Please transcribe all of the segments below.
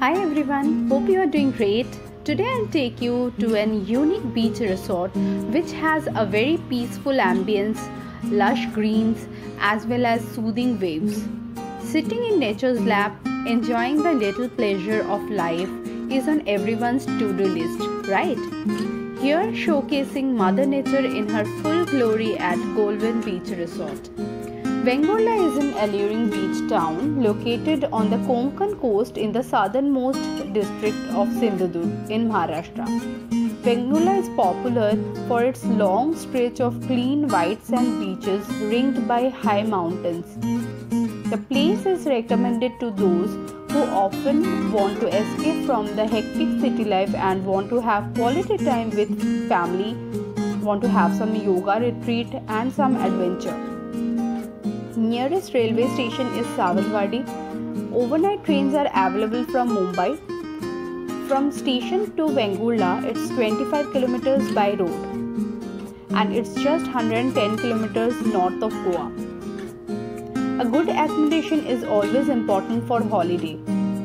Hi everyone, hope you are doing great. Today I'll take you to an unique beach resort which has a very peaceful ambience, lush greens, as well as soothing waves. Sitting in nature's lap, enjoying the little pleasure of life is on everyone's to do list, right? Here, showcasing Mother Nature in her full glory at Golven Beach Resort. Vengurla is an alluring beach town located on the Konkan coast in the southernmost district of Sindhudurg in Maharashtra. Vengurla is popular for its long stretch of clean white sand beaches ringed by high mountains. The place is recommended to those who often want to escape from the hectic city life and want to have quality time with family, want to have some yoga retreat and some adventure. Nearest railway station is Sawantwadi. Overnight trains are available from Mumbai. From station to Vengurla, it's 25 kilometers by road and it's just 110 kilometers north of Goa. A good accommodation is always important for holiday.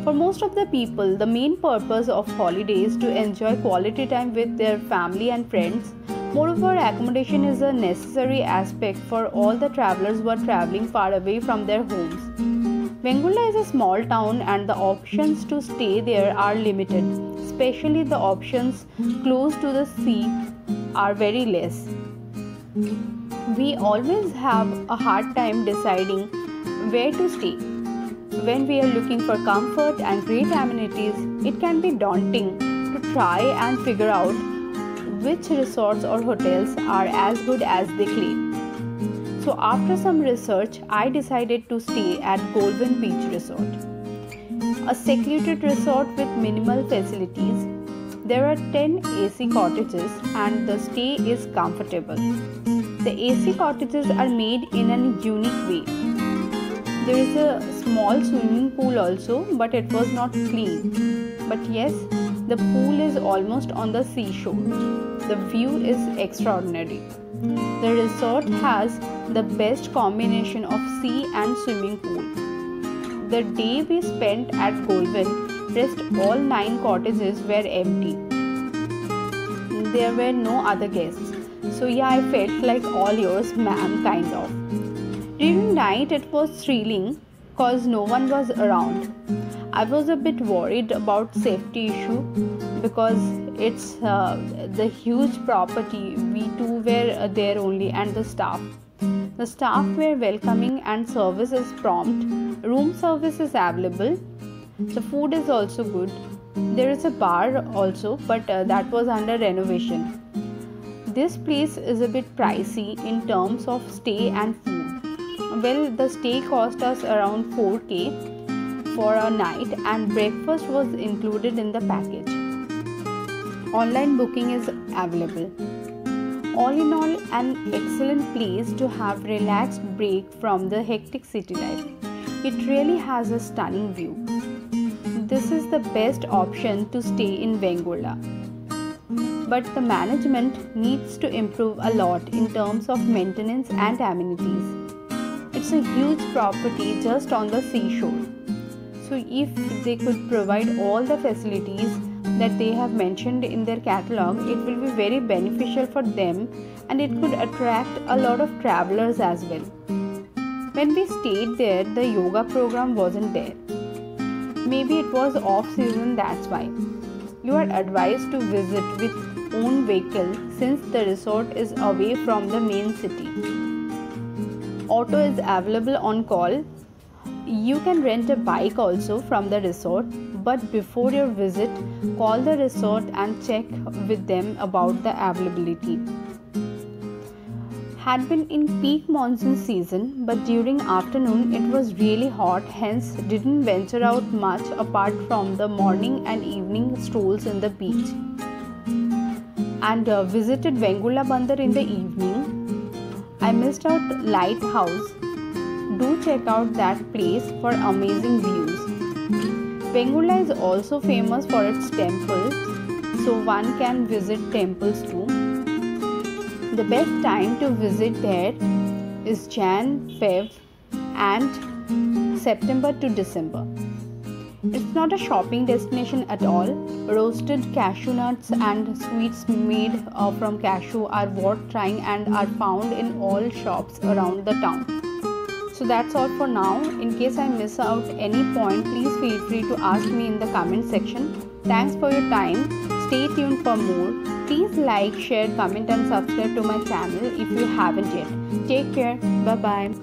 For most of the people, the main purpose of holiday is to enjoy quality time with their family and friends Moreover, accommodation is a necessary aspect for all the travelers who are traveling far away from their homes. Vengurla is a small town and the options to stay there are limited, especially the options close to the sea are very less. We always have a hard time deciding where to stay. When we are looking for comfort and great amenities, it can be daunting to try and figure out which resorts or hotels are as good as they claim. So, after some research, I decided to stay at Golven Beach Resort. A secluded resort with minimal facilities. There are 10 AC cottages and the stay is comfortable. The AC cottages are made in a unique way. There is a small swimming pool also, but it was not clean. But yes, the pool is almost on the seashore. The view is extraordinary. The resort has the best combination of sea and swimming pool. The day we spent at Golven, rest all nine cottages were empty. There were no other guests. So yeah, I felt like all yours, ma'am, kind of. During night, it was thrilling cause no one was around. I was a bit worried about safety issue because it's uh, the huge property. We two were uh, there only, and the staff. The staff were welcoming and service is prompt. Room service is available. The food is also good. There is a bar also, but uh, that was under renovation. This place is a bit pricey in terms of stay and food. Well, the stay cost us around 4k for a night, and breakfast was included in the package online booking is available. All in all, an excellent place to have relaxed break from the hectic city life. It really has a stunning view. This is the best option to stay in Vengurla. But the management needs to improve a lot in terms of maintenance and amenities. It's a huge property just on the seashore. So, if they could provide all the facilities that they have mentioned in their catalog, it will be very beneficial for them and it could attract a lot of travelers as well. When we stayed there, the yoga program wasn't there. Maybe it was off season, that's why. You are advised to visit with own vehicle since the resort is away from the main city. Auto is available on call. You can rent a bike also from the resort but before your visit, call the resort and check with them about the availability. Had been in peak monsoon season, but during afternoon it was really hot, hence didn't venture out much apart from the morning and evening strolls in the beach. And uh, visited Vengurla Bandar in the evening. I missed out Lighthouse. Do check out that place for amazing views. Vengurla is also famous for its temples, so one can visit temples too. The best time to visit there is Jan, Feb, and September to December. It's not a shopping destination at all. Roasted cashew nuts and sweets made uh, from cashew are worth trying and are found in all shops around the town. So that's all for now. In case I miss out any point, please feel free to ask me in the comment section. Thanks for your time. Stay tuned for more. Please like, share, comment and subscribe to my channel if you haven't yet. Take care. Bye bye.